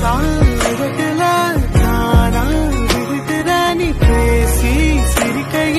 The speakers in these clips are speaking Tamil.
சால் விகட்டுல நானா விகட்டுற நீ பேசி சிரிக்கையில்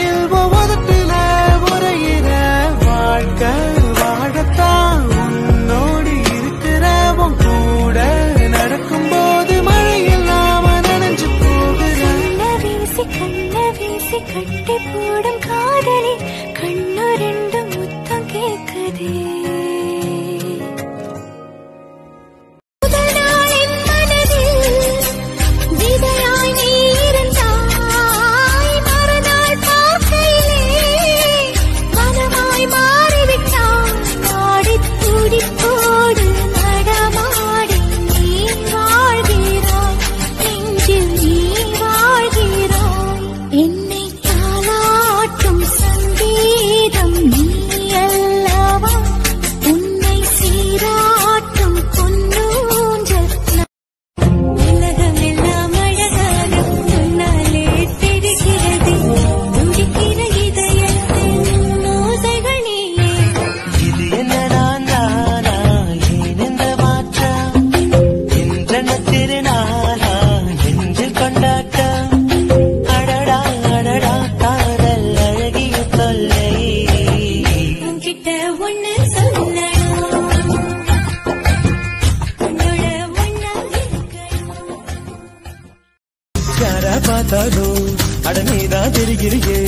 Giddy, giddy, ye.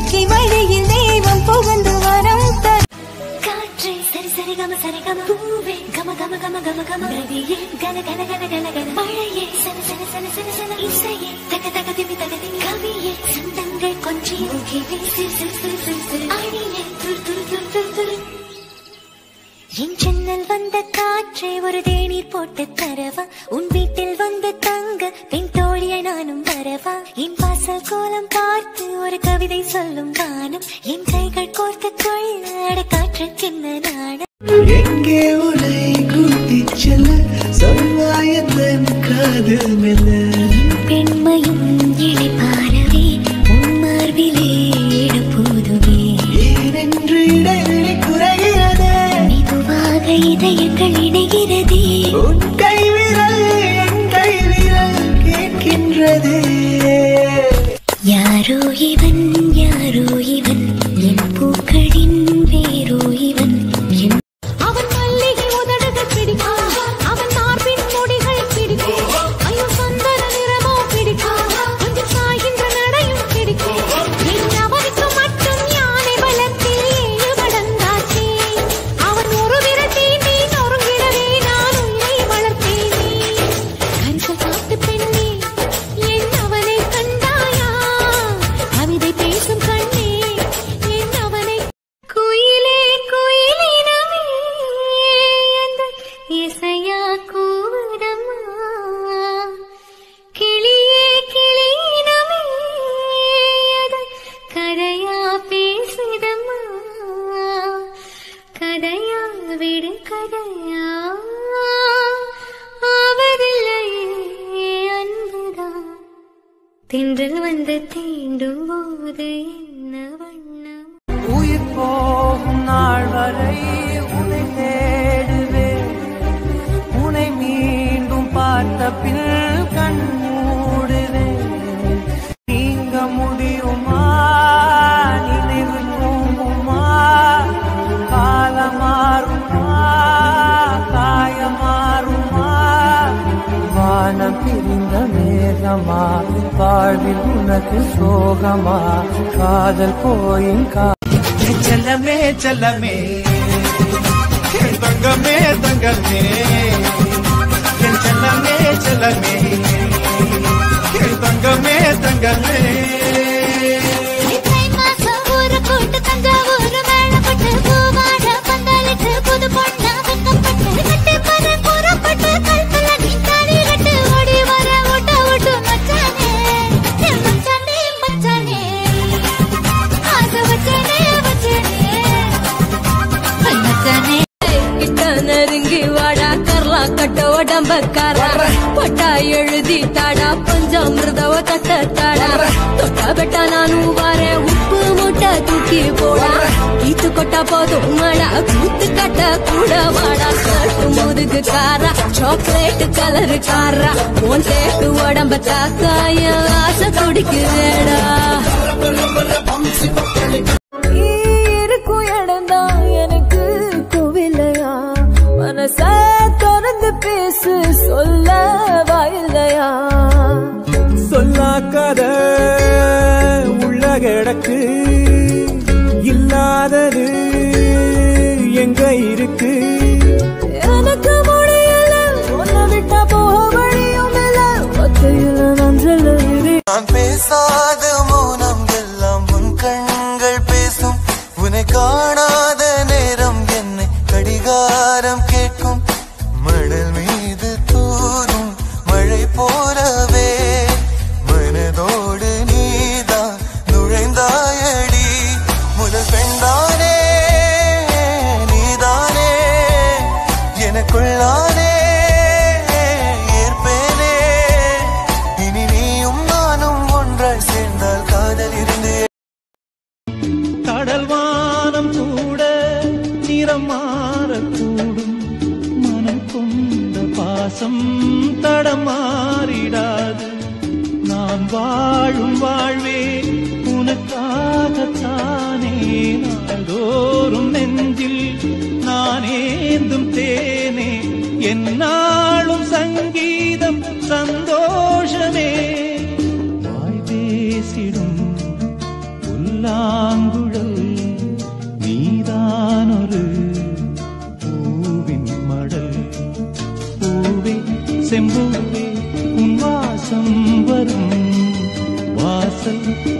நம்பிக்கை வழியில் தெய்வம் புகுந்து வரம் காற்றே சரி சரி கம சரி கம. பூவே கம கம கம கம கம. நதியே கன கன கன கன கன. மழையே சன சன சன சன சன இசையே தக தக திமி தக திமி. கவியே சந்தங்கள் கொஞ்சி முகிலே சிறு சிறு சிறு சிறு சிறு. அணியே துரு துரு துரு துரு துரு. என் சென்னல் வந்த காற்றே ஒரு தேநீர் போட்டு தரவா? உன் வீட்டில் வந்து தங்க பெண் தோழிய நானும் வரவா? என் கோலம் பார்த்து ஒரு கவிதை சொல்லும் கானம். என் கைகள் கோர்த்து கொள்ள காற்று சின்ன நாடம் எங்கே உனை கூட்டி செல்ல சொல்லாயத்தன் காதல் மெல்ல. பெண்மையும் இழைப்பாரவே உன்மார்பிலே இடப்போதுவே இணைகிறதே. संगमे संगमे चलमे चलमे संगमे संगमे ೂರು ತಂಗ ಊರು ಮೇಳ ಕೊಟ್ಟು ಹೂವಾಡ ಪಂದಲಿಟ್ಟು ಡಾಂಬಕ್ಕಾರ ಪಟ್ಟ ಎಳುದಿ ತಾಡ ಪಂಚಾಮೃತವ ಕಟ್ಟ ತಾಡ ತೊಟ್ಟ ಬೆಟ್ಟ ನಾನು ವಾರೆ ಉಪ್ಪು ಮುಟ್ಟ ತೂಕಿ ಪೋಡ கீத்து கொட்டா போதும் மழா கூத்து கட்ட கூட வாடா. கட்டு முதுகு காரா. சாக்லேட் கலரு காரா. உன் தேக்கு உடம்ப தாக்காய ஆசை துடிக்குதேடா. எங்க இருக்கு? எனக்கு முடியல. உன்னை விட்டா போக வழியும் இல்ல. ஒத்தையில பேசாத மௌனம் எல்லாம் உன் கண்கள் பேசும். உன்னை காணாத மனம் தடமாறிடாது. நான் வாழும் வாழ்வே உனக்காகத்தானே. நாள்தோறும் நெஞ்சில் நான் ஏந்தும் தேனே. என்னா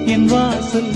என் வாசல்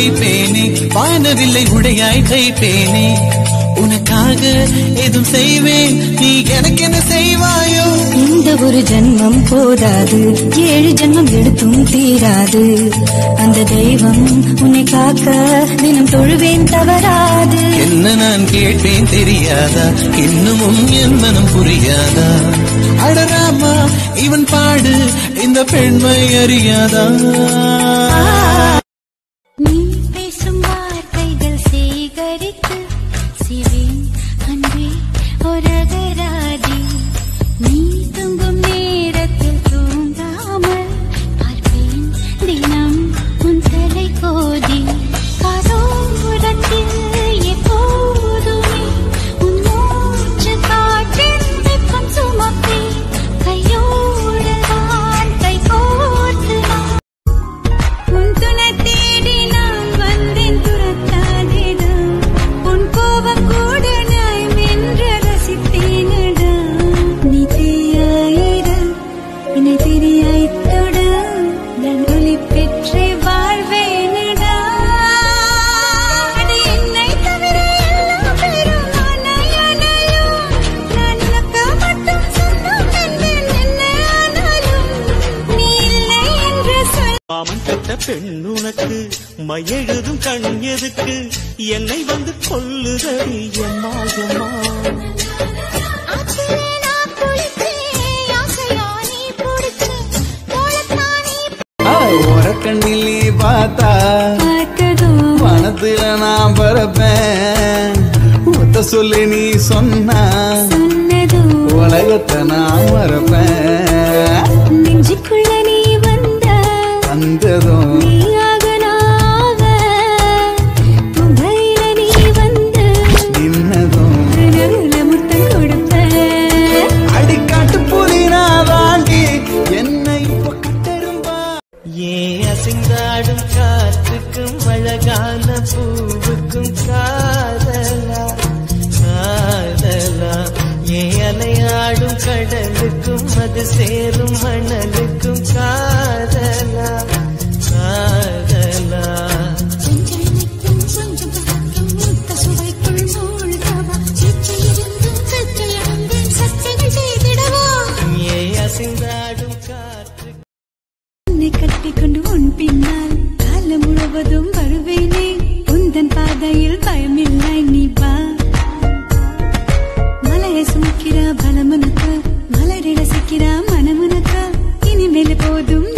கைப்பேனே. வானவில்லை உடையாய் கைப்பேனே. உனக்காக எதுவும் செய்வேன். நீ எனக்கு என்ன செய்வாயோ? இந்த ஒரு ஜென்மம் போதாது. ஏழு ஜென்மம் எடுத்தும் தீராது. அந்த தெய்வம் உன்னை காக்க தினம் தொழுவேன் தவறாது. என்ன நான் கேட்டேன் தெரியாதா? இன்னமும் என் மனம் புரியாதா? அடராமா இவன் பாடு. இந்த பெண்மை அறியாதா? சிவி அன்றே ஒரு பெண்ணுனக்கு மையெழுதும் கண் எதுக்கு? என்னை வந்து கொல்லுதடி எம்மா எம்மா. கண்ணிலே பார்த்தா மனத்துல நான் பரப்பேன் ஒத்த சொல்லி நீ சொன்னா உலகத்தை நான் மறப்பேன். நெஞ்சுக்குள்ள நீ வந்த வந்ததும் வந்து சேரும் மணலுக்கும் காதலா காதலா கட்டிக்கொண்டு உன் பின்னால் காலம் முழுவதும் வருவேனே. உந்தன் பாதையில் பயமில்லை நீ பா மலையை சுமக்கிற பலமனுக்கு కోరిన సిక్కిరా మనమునక. ఇని మెలిపోదు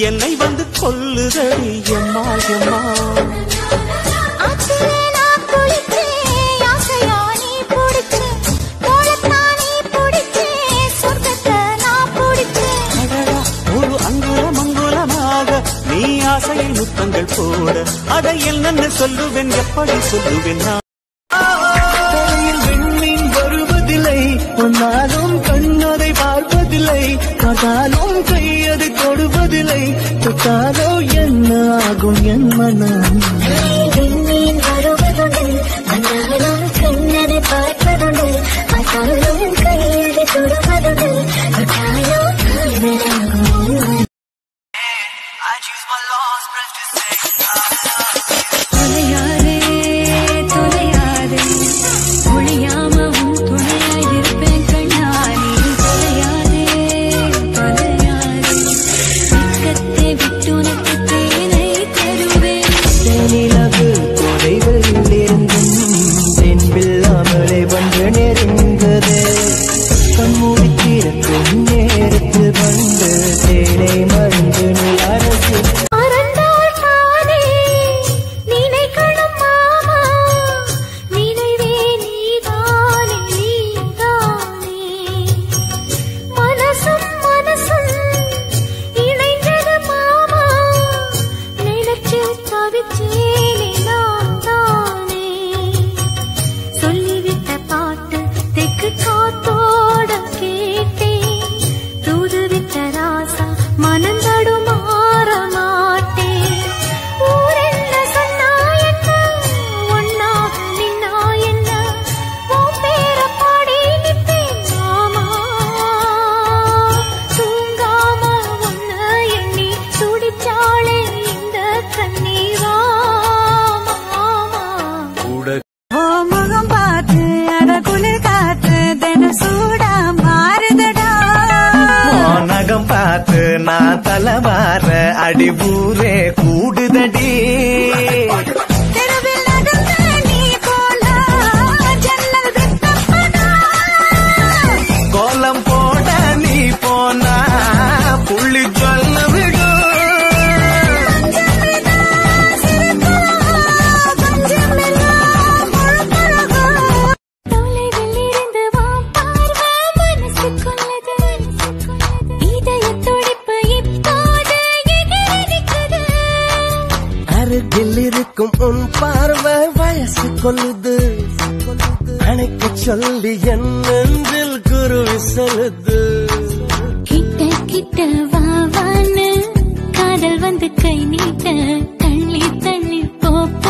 என்னை வந்து கொல்லுதடி எம்மா எம்மா. நீ ஆசையில் முத்தங்கள் போட. அதை என்னன்னு சொல்லுவேன் எப்படி சொல்லுவேன் சொல்லி என் நெஞ்சில் குருவி செலுத்து. கிட்ட கிட்ட வாவான்னு காதல் வந்து கை நீட்ட தள்ளி தள்ளி போப்ப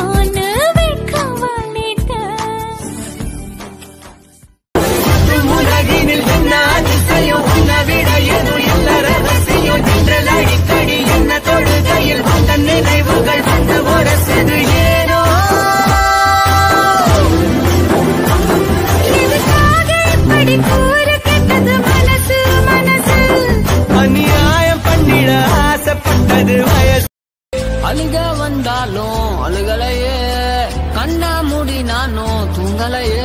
வந்தாலும் அழுகலையே. கண்ணா மூடி நானும் தூங்கலையே.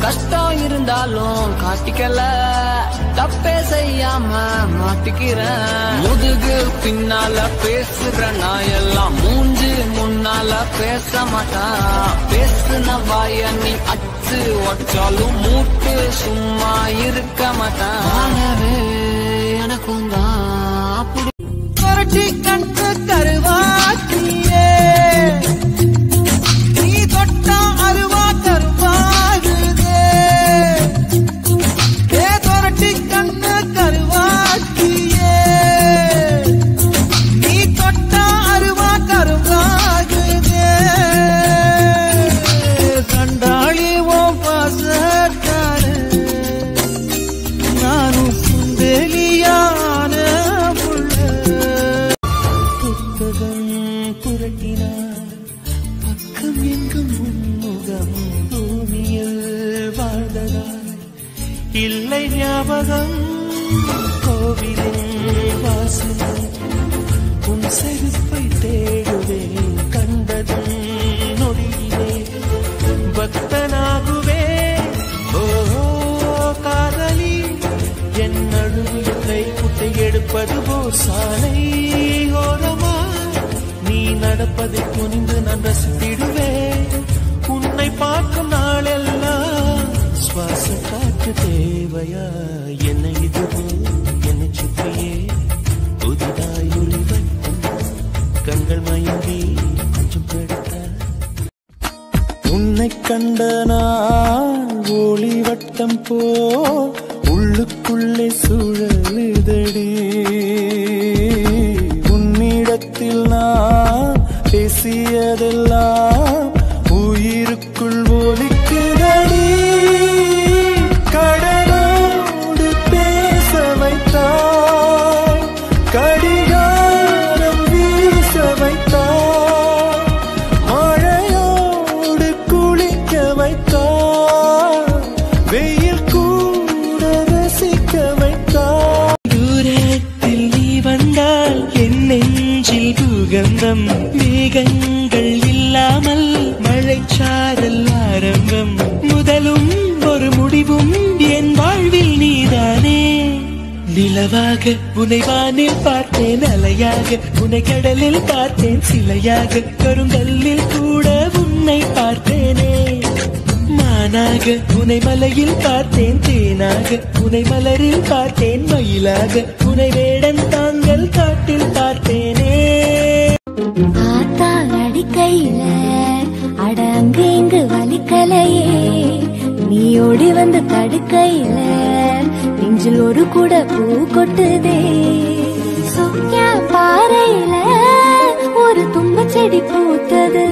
கஷ்டம் இருந்தாலும் காட்டிக்கல. தப்பே செய்யாம மாட்டிக்கிறேன். முதுகு பின்னால பேசுறேன். நான் எல்லாம் மூஞ்சு முன்னால பேச மாட்டா பேசுன வாய நீ அச்சு ஒட்டாலும் மூட்டு சும்மா இருக்க மாட்டான். எனக்கும் தான் கட்டு கருவா நிலவாக உனை வானில் பார்த்தேன் அலையாக உனை கடலில் பார்த்தேன் சிலையாக கருங்கல்லில் கூட உன்னை பார்த்தேனே. மானாக உனை மலையில் பார்த்தேன் தேனாக உனை மலரில் பார்த்தேன் மயிலாக உனை வேடன் தாங்கள் காட்டில் பார்த்தேனே. ஆத்தா அடிக்கையில அடங்கேங்கு வலிக்கலையே. நீ ஓடி வந்து தடுக்கையில நெஞ்சில் ஒரு கூட பூ கொட்டுதே. சொக்க பாறையில ஒரு தும்ப செடி பூத்தது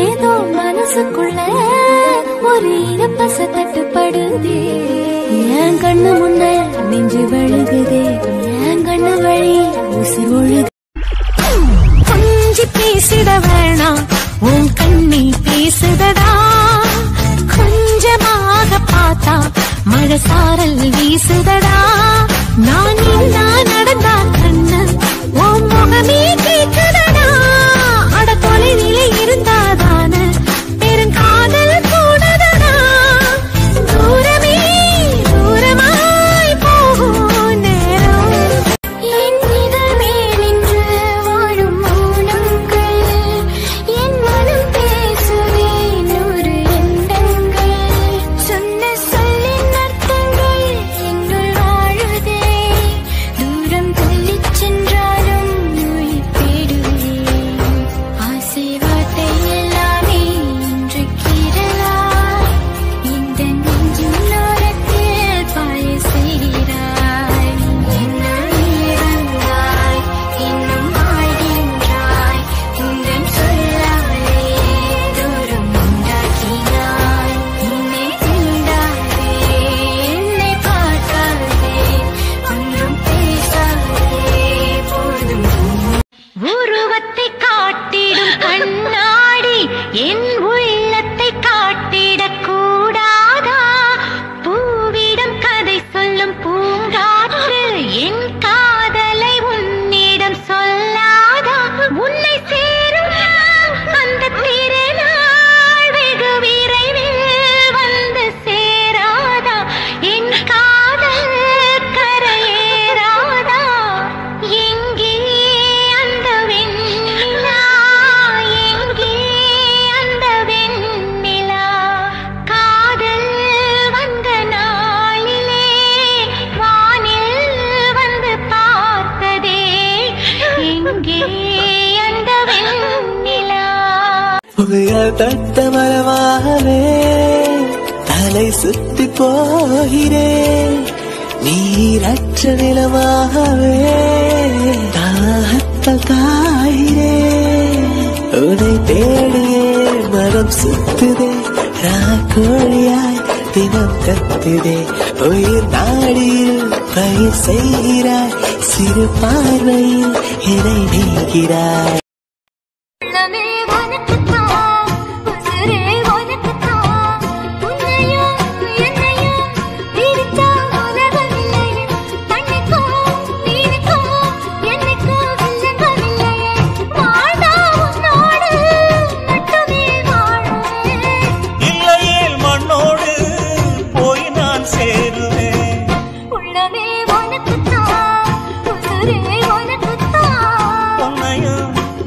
ஏதோ மனசுக்குள்ள ஒரு இனப்பச தட்டுப்படுதே என் கண்ணு முன்ன நெஞ்சு வழுகுதே? என் கண்ணு வழி உசிர் ஒழுகு கொஞ்சி பேசிட வேணாம் உன் கண்ணி பேசுதடா. கொஞ்சமாக பார்த்தா அழக சாரல் வீசுதடா. நான் நடந்தா போகிறேன் நீரற்ற நிலவாகவே தாகத்தால் தாயிரேன் உனை தேடியே மனம் சுத்துதே. ராக்கோழியாய் தினம் கத்துதே. உயிர் நாடியில் பயிர் செய்கிறாய். சிறு பார்வையில் இதை நீகிறாய்.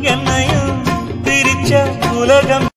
എന്നയും തിരിച്ച ഉലകം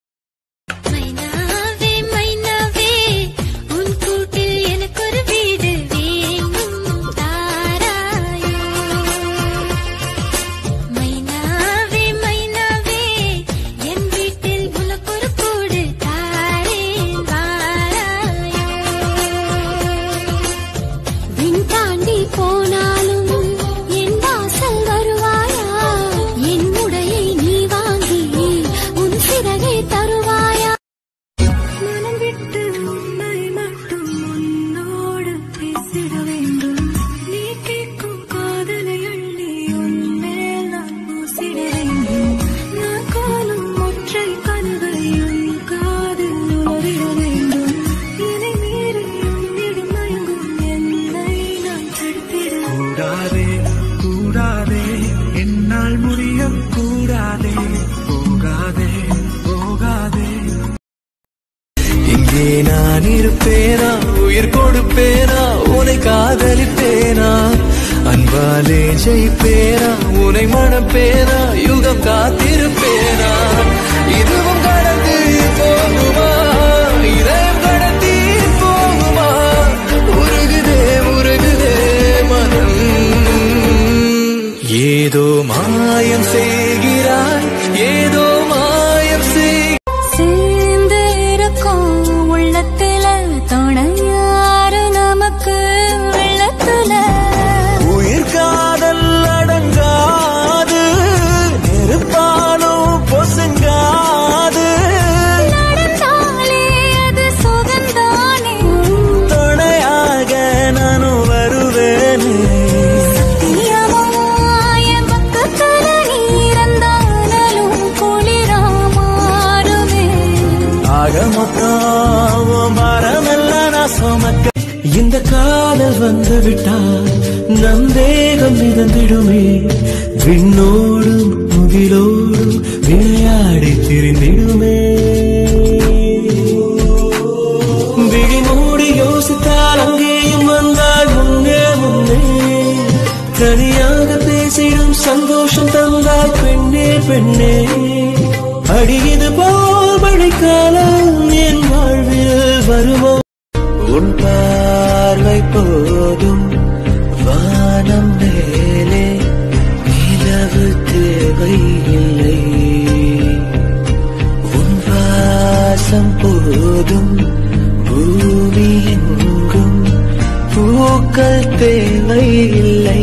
பூக்கள் தேவை இல்லை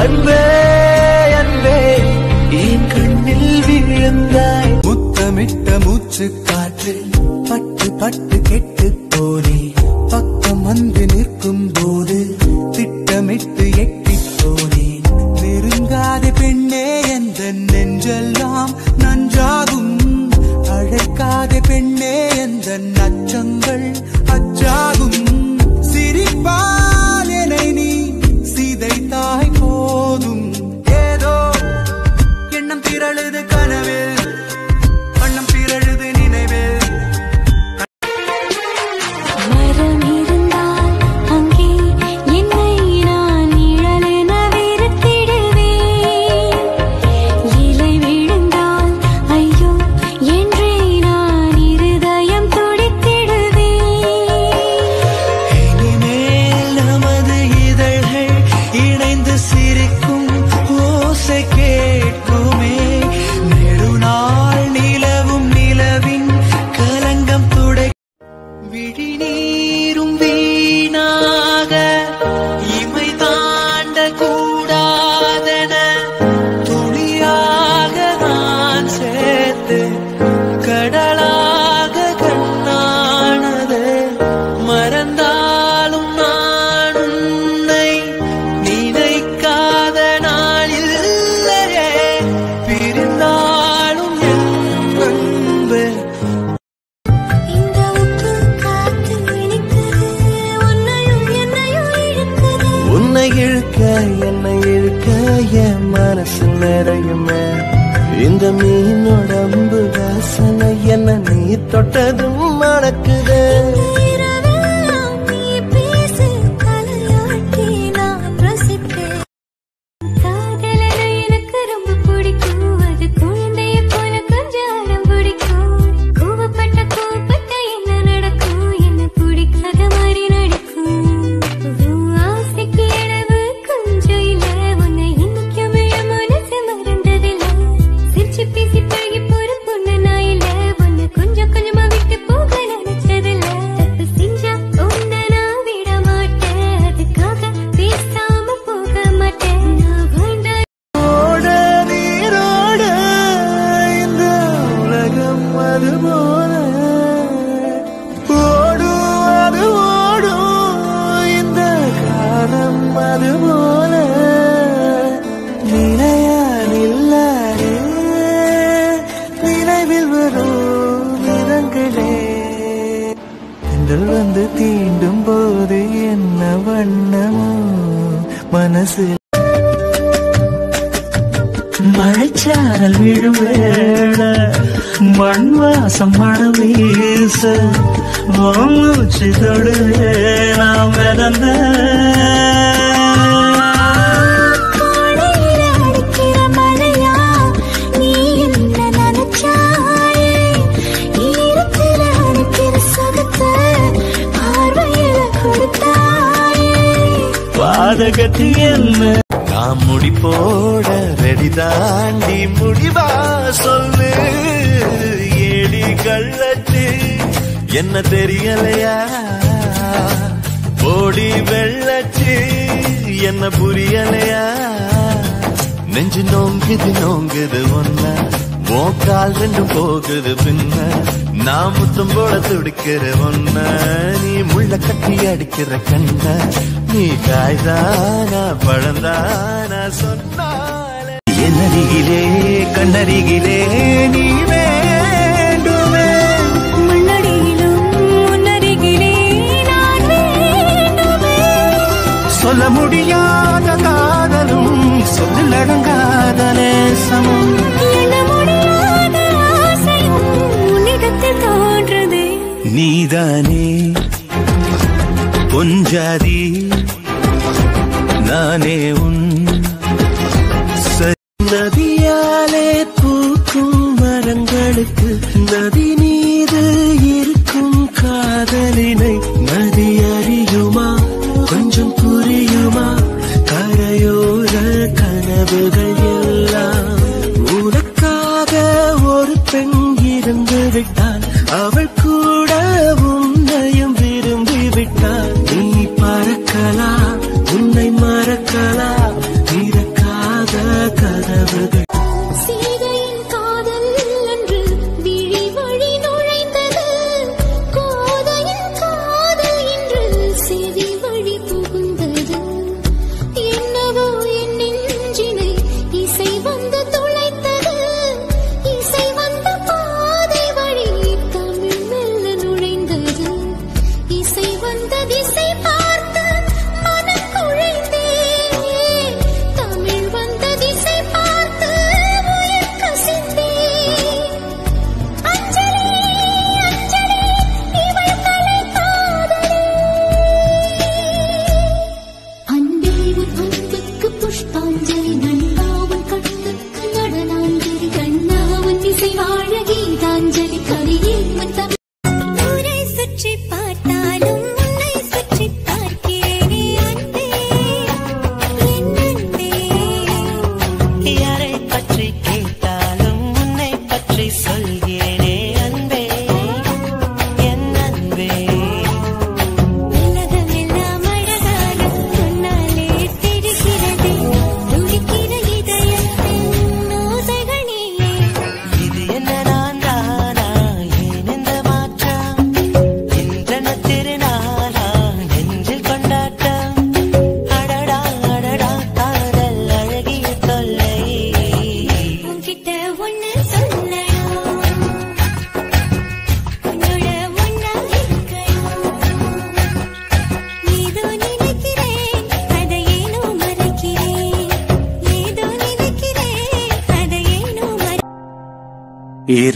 அன்பே அன்பே என் கண்ணில் விழுந்தாய். முத்தமிட்ட மூச்சு காற்று பட்டு பட்டு கெட்டு போனே பக்கம் வந்து நிற்கும் போது திட்டமிட்டு எட்டி போனேன் நெருங்காத பெண்ணே. மனசு. மழைச்சாரல் விழும் வேளை மண் வாசம் மனம் வீச வாமூச்சு தொடுவே நாம் மிதந்த கதி என்ன? நான் முடி போட ரெடி தாண்டி முடிவா சொல்லு. ஏடி கள்ளத்து என்ன தெரியலையா? போடி வெள்ளச்சு என்ன புரியலையா? நெஞ்சு நோங்குது நோங்குது ஒன்ன போக்கால் ரெண்டு போகுது பின்ன. நான் முத்தம் போல துடிக்கிற ஒன்ன நீ முள்ள கட்டி அடிக்கிற கண்ண. நீ காய்தானா பழந்தானா சொன்னாலே. என்னருகிலே கண்ணருகிலே நீ வேண்டுமே. மண்ணடியிலும் முன்னருகிலே நான் வேண்டுமே. சொல்ல முடியாத காதலும் சொல்லில் அடங்காத நேசமும் நீதானே. கொஞ்சாதி நானே உன் சரிந்ததி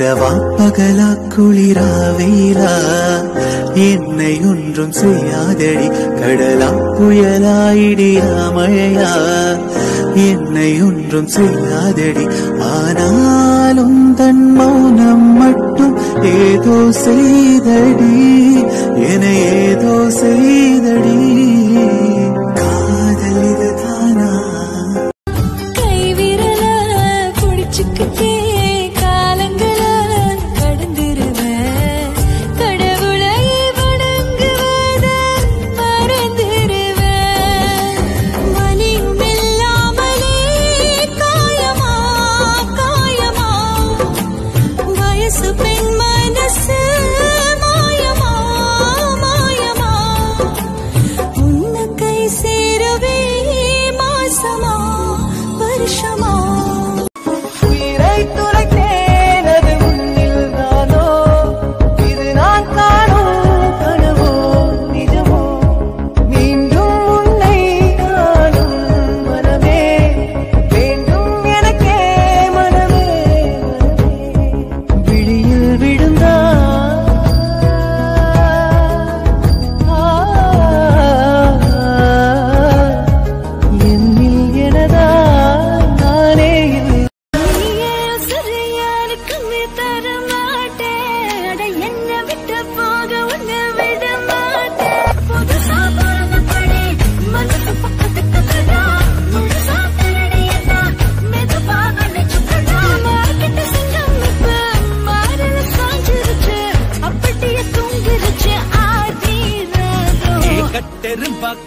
இரவா பகலா குளிரா வெயிலா என்னை ஒன்றும் செய்யாதடி கடலா புயலா இடியா மழையா. என்னை ஒன்றும் செய்யாதடி ஆனாலும் தன் மௌனம் மட்டும் ஏதோ செய்தடி என ஏதோ செய்தடி.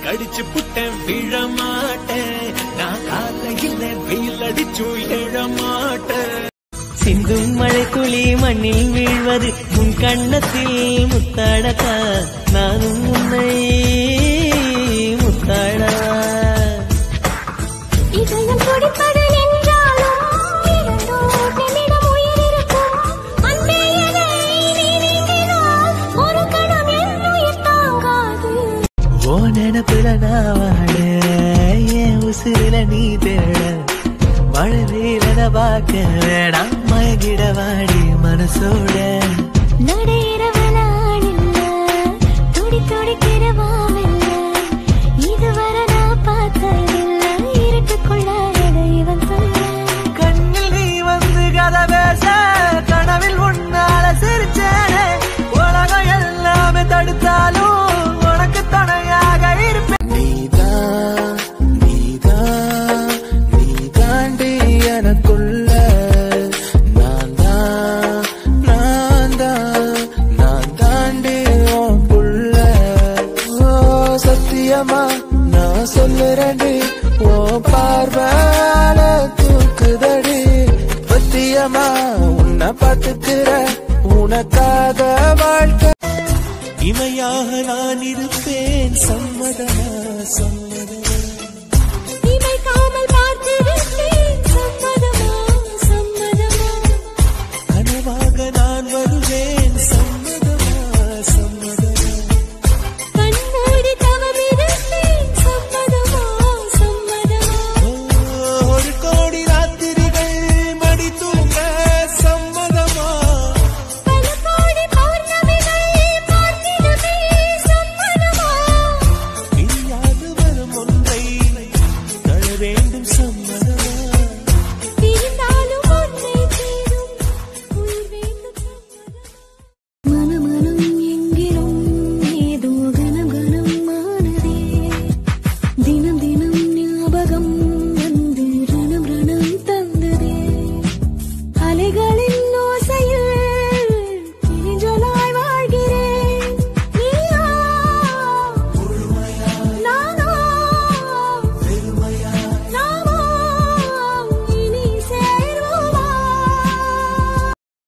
கடிச்சு புட்டேன் விழ மாட்டேன். நான் கால இல்ல வெயில் அடிச்சு எழ மாட்டேன். சிந்தும் மழை துளி மண்ணில் வீழ்வது உன் கண்ணத்தில் முத்தடக்கா. நானும் பார்க்க நான் மயகிட மனசோட சத்தியமா நான் சொல்லுறடி ஓ பார்வால தூக்குதடி. சத்தியமா உன்னை பார்த்துக்கிற உனக்காக வாழ்க்கை. இமையாக நான் இருப்பேன் சம்மதமா? சம்ம